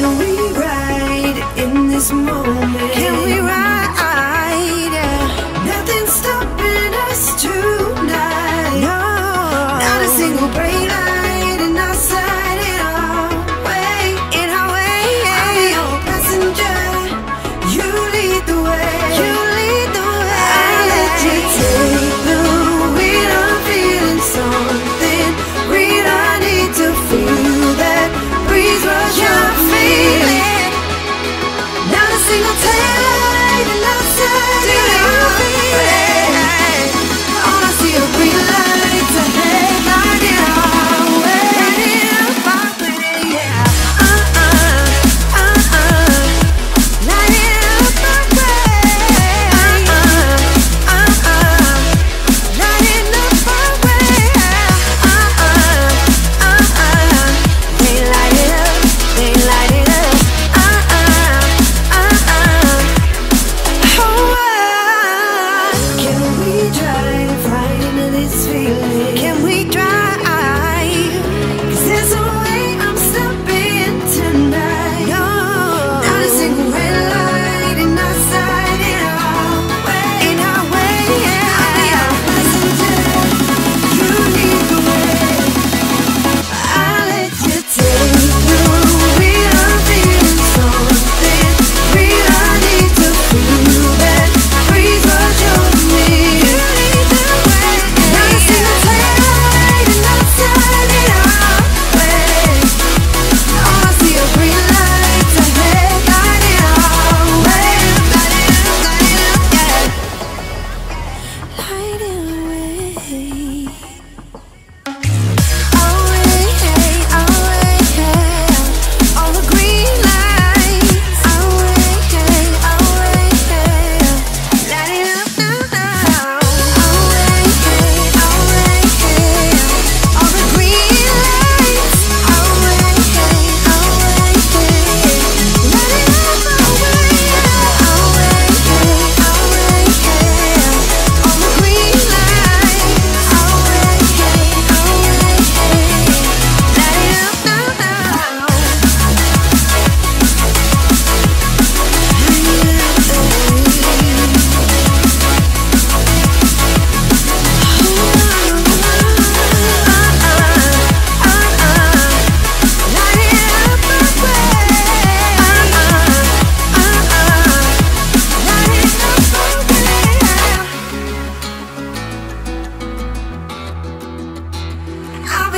Can we ride in this moment? Can we ride? Nothing's stopping us tonight. No, not a single break.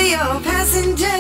be your passenger.